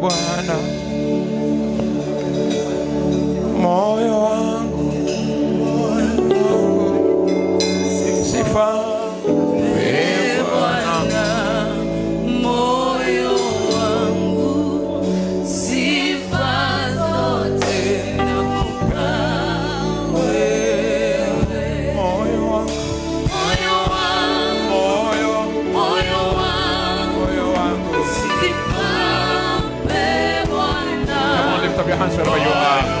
Bwana, moyo wangu, moyo wangu sifa. Gott, und wir haben es für euch.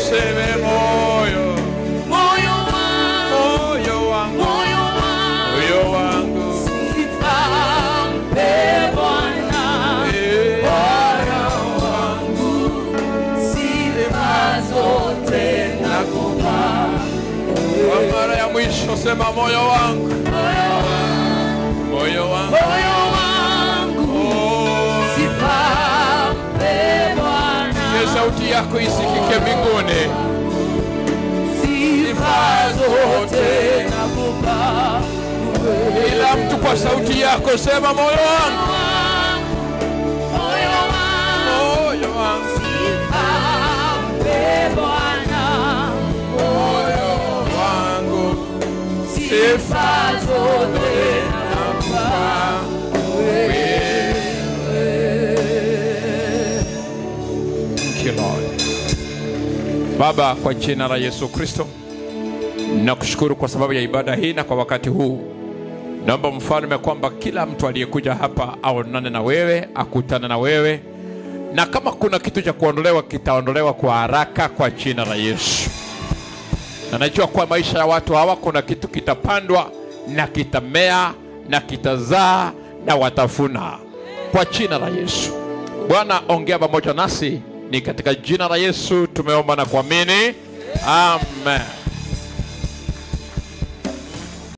Mtu aseme moyo, Moyo wangu, moyo wangu, moyo wangu, moyo wangu. Bwana. Eh, Bwana wangu, sifa zote nakupa. Kwa mara ya mwisho sema moyo wangu, moyo wangu. Moyo wangu, sauti yako isikike mbinguni. Sifa zote nakupa. ila mtu kwa sauti yako sema moyo Moyo wangu, moyo wangu, sifa mpe Bwana. moyo wangu. Sifa zote Baba, kwa jina la Yesu Kristo, nakushukuru kwa sababu ya ibada hii na kwa wakati huu. Naomba mfalme kwamba kila mtu aliyekuja hapa aonane na wewe, akutane na wewe, na kama kuna kitu cha kuondolewa kitaondolewa kwa haraka kwa jina la Yesu. Na najua kwa maisha ya watu hawa kuna kitu kitapandwa na kitamea na kitazaa na watafuna kwa jina la Yesu. Bwana, ongea pamoja nasi, ni katika jina la Yesu tumeomba na kuamini, amen.